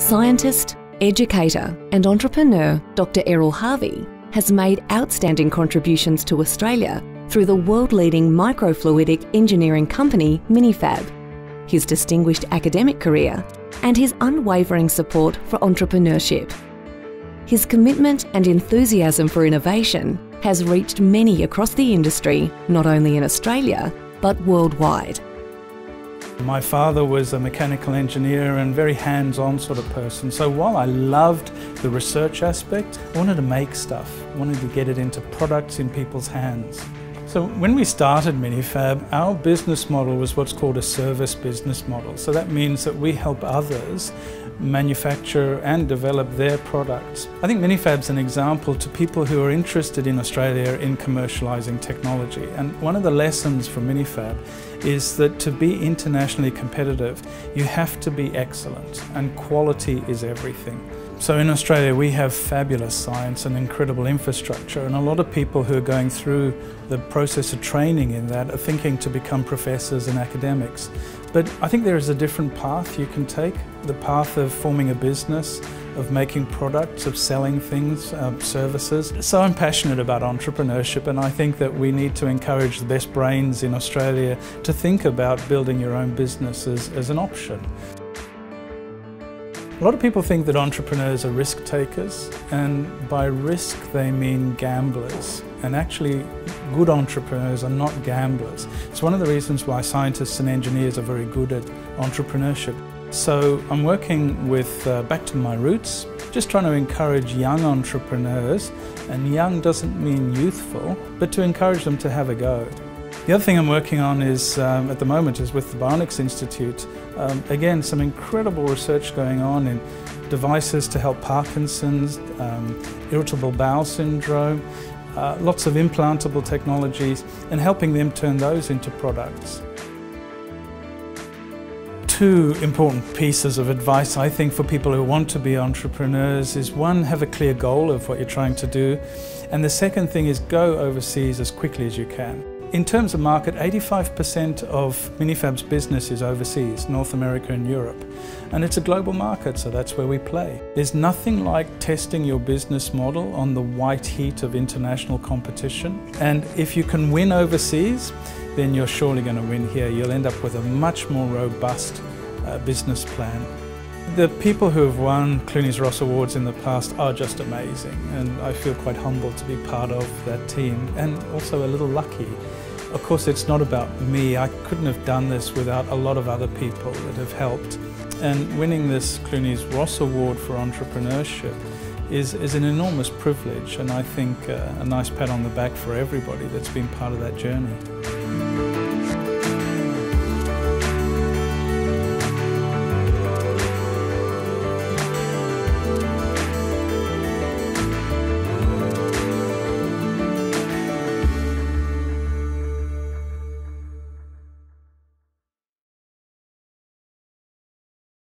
Scientist, educator, and entrepreneur Dr. Erol Harvey has made outstanding contributions to Australia through the world leading microfluidic engineering company Minifab, his distinguished academic career, and his unwavering support for entrepreneurship. His commitment and enthusiasm for innovation has reached many across the industry, not only in Australia, but worldwide. My father was a mechanical engineer and very hands-on sort of person. So while I loved the research aspect, I wanted to make stuff, I wanted to get it into products in people's hands. So when we started Minifab, our business model was what's called a service business model. So that means that we help others manufacture and develop their products. I think Minifab's an example to people who are interested in Australia in commercialising technology. And one of the lessons from Minifab is that to be internationally competitive, you have to be excellent and quality is everything. So in Australia we have fabulous science and incredible infrastructure and a lot of people who are going through the process of training in that are thinking to become professors and academics. But I think there is a different path you can take, the path of forming a business, of making products, of selling things, um, services. So I'm passionate about entrepreneurship and I think that we need to encourage the best brains in Australia to think about building your own business as, as an option. A lot of people think that entrepreneurs are risk takers, and by risk they mean gamblers. And actually, good entrepreneurs are not gamblers. It's one of the reasons why scientists and engineers are very good at entrepreneurship. So I'm working with uh, Back to My Roots, just trying to encourage young entrepreneurs, and young doesn't mean youthful, but to encourage them to have a go. The other thing I'm working on is, um, at the moment, is with the Bionics Institute. Um, again, some incredible research going on in devices to help Parkinson's, um, irritable bowel syndrome, uh, lots of implantable technologies, and helping them turn those into products. Two important pieces of advice I think for people who want to be entrepreneurs is one, have a clear goal of what you're trying to do, and the second thing is go overseas as quickly as you can. In terms of market, 85% of Minifab's business is overseas, North America and Europe. And it's a global market, so that's where we play. There's nothing like testing your business model on the white heat of international competition. And if you can win overseas, then you're surely going to win here. You'll end up with a much more robust uh, business plan. The people who have won Clunies Ross Awards in the past are just amazing and I feel quite humbled to be part of that team and also a little lucky. Of course, it's not about me. I couldn't have done this without a lot of other people that have helped. And winning this Clunies Ross Award for entrepreneurship is, is an enormous privilege and I think uh, a nice pat on the back for everybody that's been part of that journey.